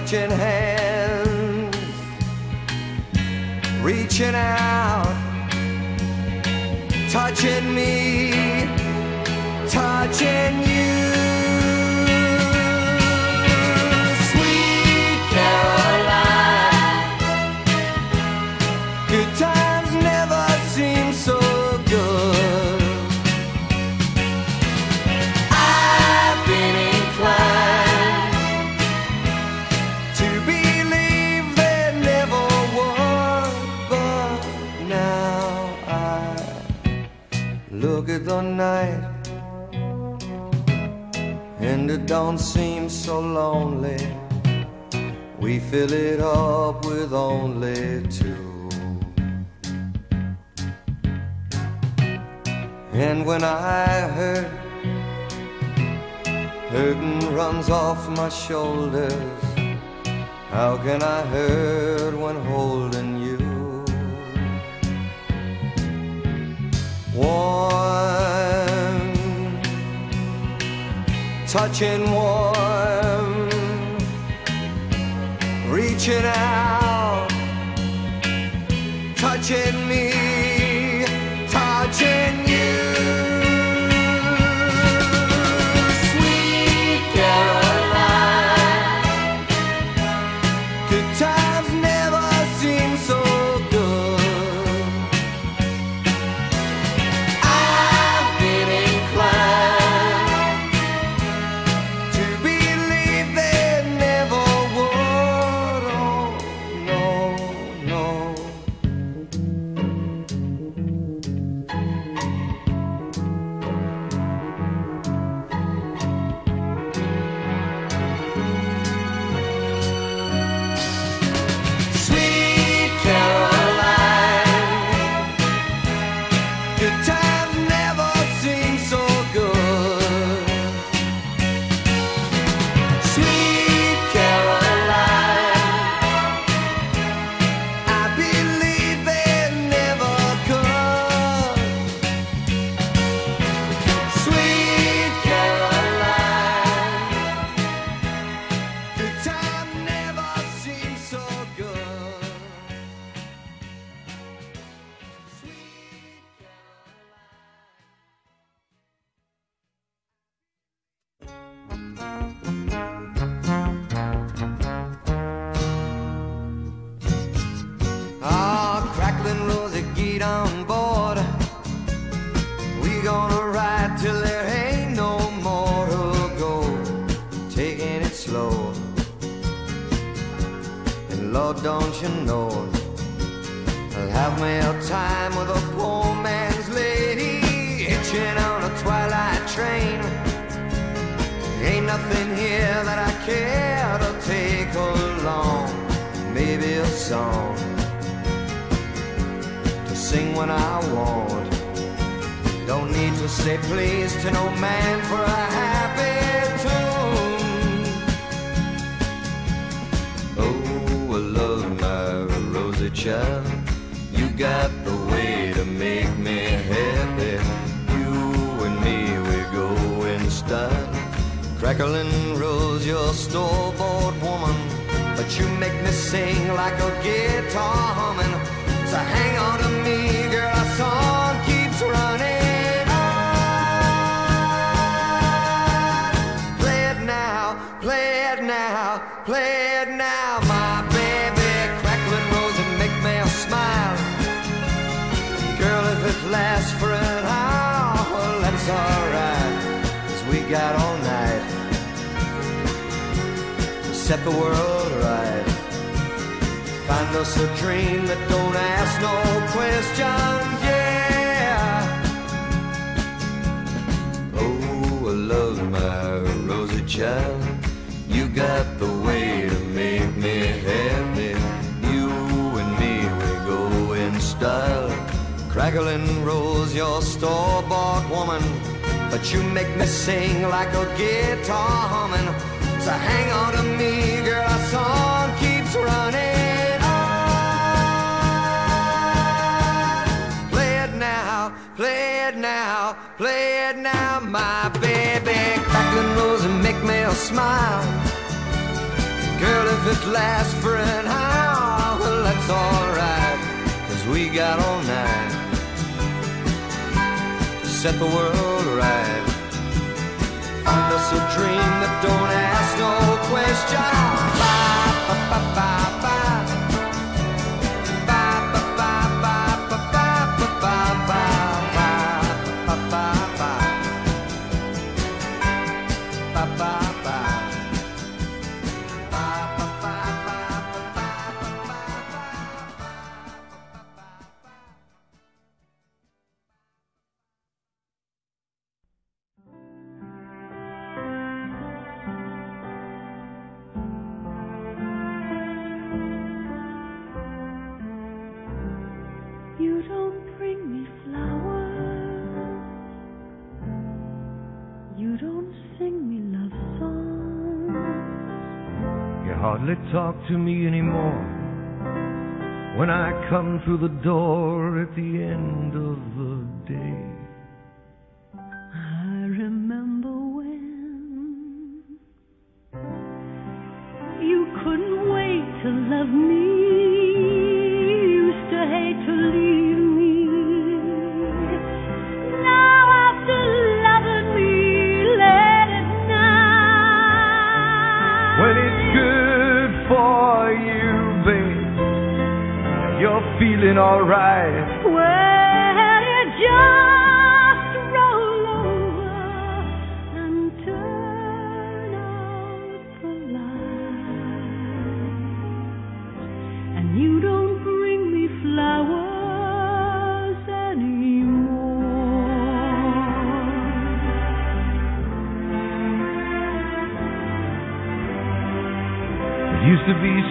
Touching hands, reaching out, touching me, touching you. And it so lonely. We fill it up with only two. And when I hurt, hurting runs off my shoulders. How can I hurt when holding touching warm, reaching out, Don't you know, I'll have me a time with a poor man's lady hitching on a twilight train. Ain't nothing here that I care to take along. Maybe a song to sing when I want. Don't need to say please to no man for a happy child. You got the way to make me happy. You and me, we go in style. Crackling rose, your store-bought woman. But you make me sing like a guitar humming. So hang on to me, girl, our song all night to set the world right. Find us a dream that don't ask no questions, yeah. Oh, I love my Rosie child. You got the way to make me happy. You and me, we go in style. Crackling rose, your store-bought woman. But you make me sing like a guitar humming. So hang on to me, girl, our song keeps running on. Play it now, play it now, play it now, my baby. Crackling rose and make me a smile. Girl, if it lasts for an hour, well, that's alright. Cause we got all set the world right. Find us a dream hardly talk to me anymore when I come through the door at the end of the day. I remember when you couldn't wait to love me.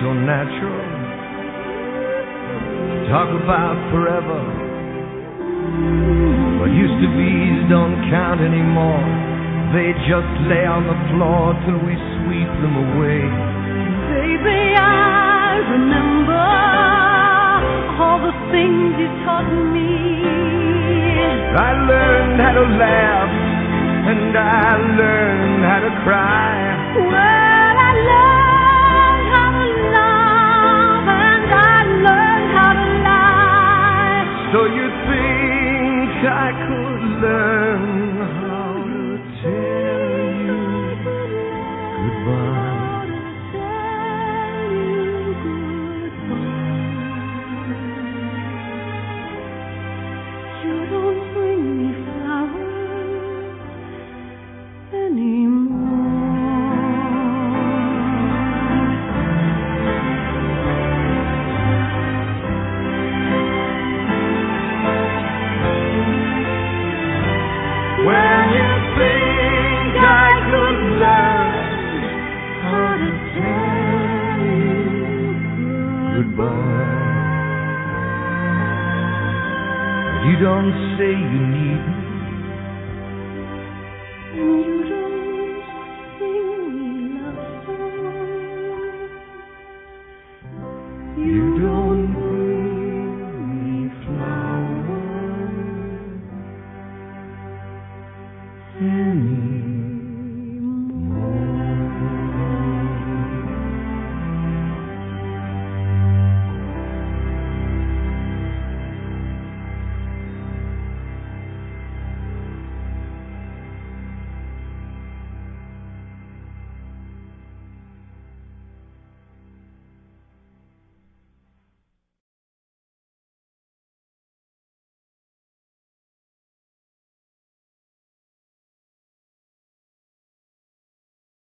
So natural. Talk about forever. But used to be's don't count anymore. They just lay on the floor till we sweep them away. Baby, I remember all the things you taught me. I learned how to laugh and I learned how to cry. Well, goodbye. You don't say you need me.